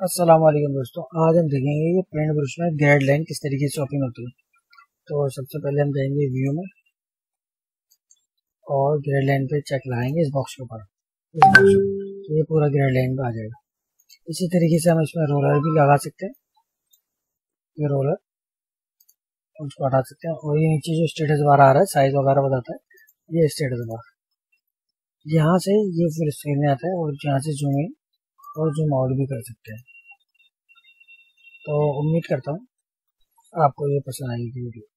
अस्सलाम वालेकुम दोस्तों, आज हम देखेंगे कि प्रिंट ब्रश में गाइड लाइन किस तरीके से शॉपिंग होती है। तो सबसे पहले हम जाएँगे व्यू में और ग्रेड लाइन पे चेक लगाएँगे इस बॉक्स के ऊपर। तो ये पूरा ग्रेड लाइन पे आ जाएगा। इसी तरीके से हम इसमें रोलर भी लगा सकते हैं। ये रोलर उसको हटा सकते हैं और ये नीचे जो स्टेटस बार आ रहा है साइज़ वगैरह बताता है, ये स्टेटस बार यहाँ से ये फिर स्क्रीन में आता है और यहाँ से जूम इन और जूम आउट भी कर सकते हैं। तो उम्मीद करता हूँ आपको ये पसंद आएगी वीडियो।